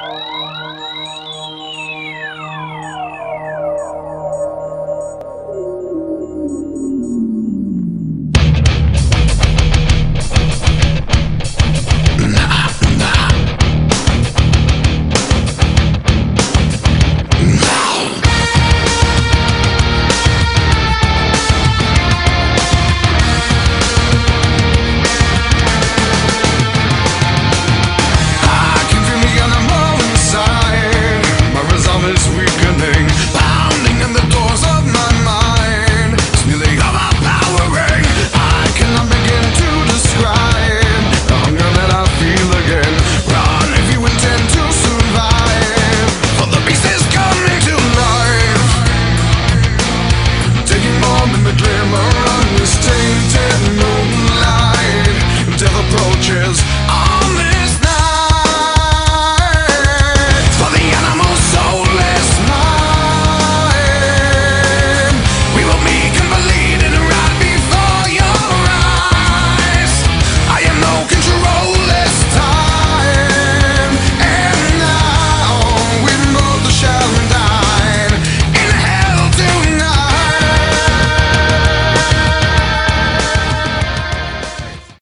Bye. branches